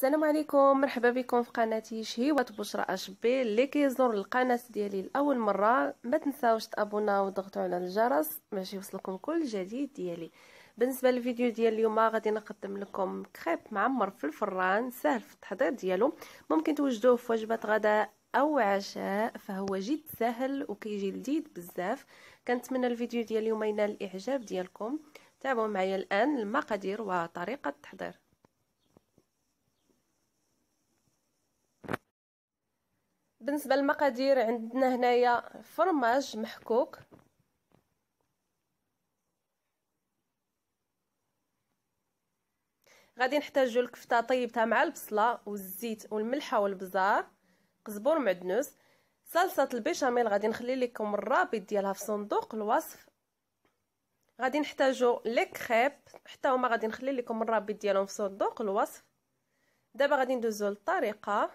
السلام عليكم مرحبا بكم في قناتي شهيوة بشرى أشبي اللي كيزور القناة ديالي لأول مرة. ما تنساوش تابونا وتضغطوا على الجرس باش يوصلكم كل جديد ديالي. بالنسبة للفيديو ديال اليوم غادي نقدم لكم كريب معمر في الفران سهل في التحضير ديالو. ممكن توجدوه في وجبة غداء أو عشاء فهو جد سهل وكيجي لذيذ بزاف. كنتمنى الفيديو ديال اليوم ينال الإعجاب ديالكم. تابعوا معايا الآن المقادير وطريقة التحضير. بالنسبة للمقادير عندنا هنايا فرماج محكوك. غادي نحتاجو الكفتة طيبتها مع البصلة والزيت والملحة والبزار قزبور معدنوس صلصة البيشاميل غادي نخلي لكم الرابط ديالها في صندوق الوصف. غادي نحتاجو لي كريب حتى هما غادي نخلي لكم الرابط ديالهم في صندوق الوصف. دابا غادي ندوزو للطريقة.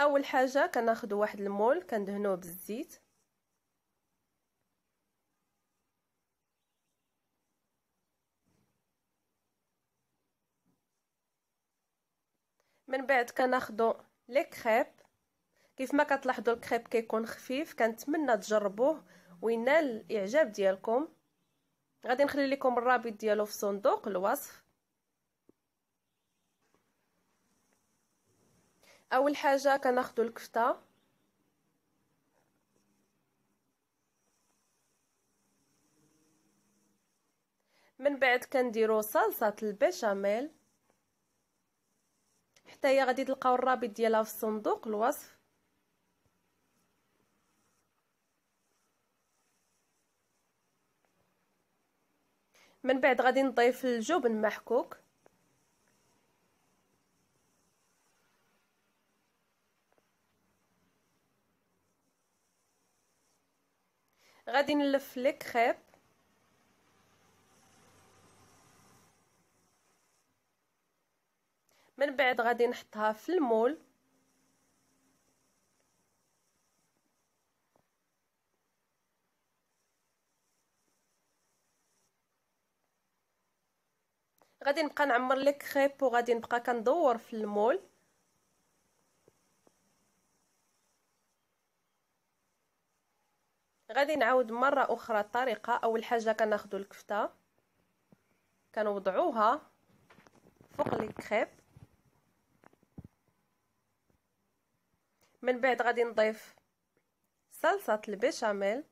أول حاجة كناخذ واحد المول كندهنوه بالزيت. من بعد كناخذوا لي كريب. كيف ما كتلاحظوا الكريب كيكون خفيف كنتمنى تجربوه وينال الإعجاب ديالكم. غادي نخلي لكم الرابط ديالو في صندوق الوصف. أول حاجة كناخذوا الكفتة. من بعد كنديروا صلصة البيشاميل حتى هي غادي تلقاو الرابط ديالها في صندوق الوصف. من بعد غادي نضيف الجبن محكوك غادي نلف لي كريب من بعد غادي نحطها في المول. غادي نبقى نعمر لي كريب وغادي نبقى كندور في المول. غادي نعاود مرة أخرى الطريقة. أول حاجة كناخذوا الكفتة كنوضعوها فوق الكريب من بعد غادي نضيف صلصة البيشاميل.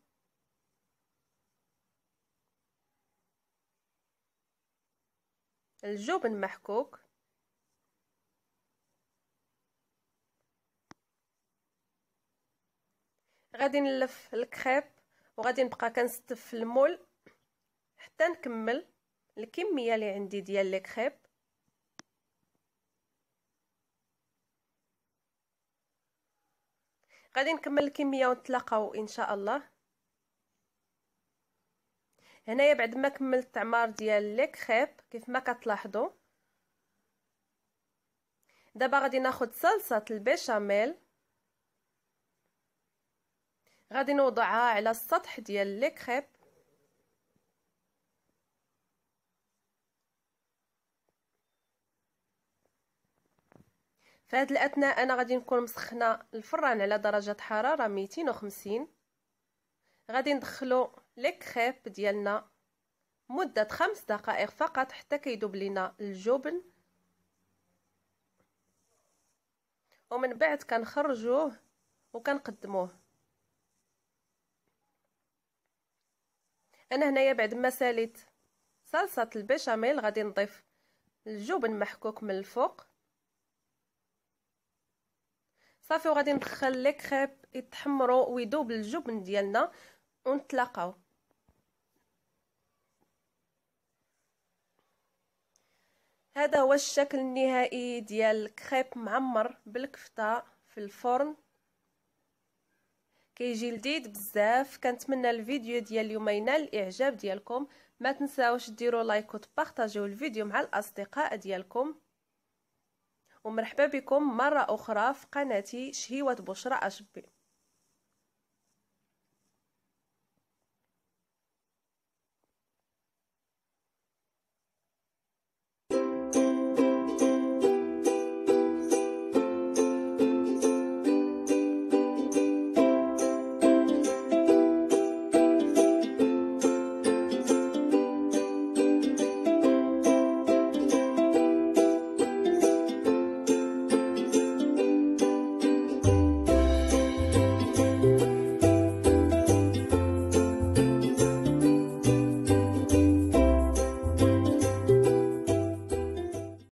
الجبن محكوك. غادي نلف الكريب وغادي نبقى كنستف في المول حتى نكمل الكمية اللي عندي ديال لي غادي نكمل الكمية ونتلاقاو إن شاء الله. هنايا بعد ما كملت التعمار ديال لي كريب كيف ما كتلاحظوا دابا غادي ناخذ صلصة البيشاميل. غادي نوضعها على السطح ديال لي كريب. في هذه الأثناء أنا غادي نكون مسخنة الفران على درجة حرارة 250 غادي ندخلو لي كريب ديالنا مدة خمس دقائق فقط حتى كيذوب لينا الجبن. ومن بعد كنخرجوه وكنقدموه. أنا هنايا بعد ما ساليت. صلصة البيشاميل غادي نضيف الجبن محكوك من الفوق. صافي وغادي ندخل لي كريب يتحمروا ويذوب الجبن ديالنا ونتلاقاو. هذا هو الشكل النهائي ديال الكريب معمر بالكفته في الفرن. كيجي لذيذ بزاف. كنتمنى الفيديو ديال اليوم ينال الإعجاب ديالكم. ما تنساوش ديروا لايك وتبارطاجيو الفيديو مع الأصدقاء ديالكم. ومرحبا بكم مرة أخرى في قناتي شهيوة بشرى أشبي.